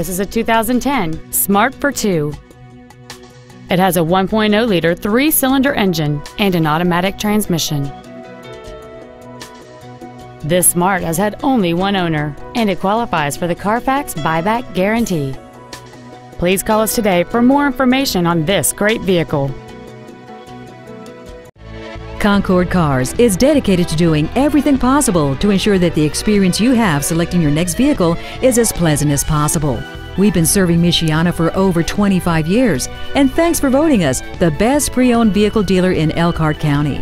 This is a 2010 Smart fortwo. It has a 1.0-liter three-cylinder engine and an automatic transmission. This Smart has had only one owner, and it qualifies for the Carfax buyback guarantee. Please call us today for more information on this great vehicle. Concord Cars is dedicated to doing everything possible to ensure that the experience you have selecting your next vehicle is as pleasant as possible. We've been serving Michiana for over 25 years, and thanks for voting us the best pre owned vehicle dealer in Elkhart County.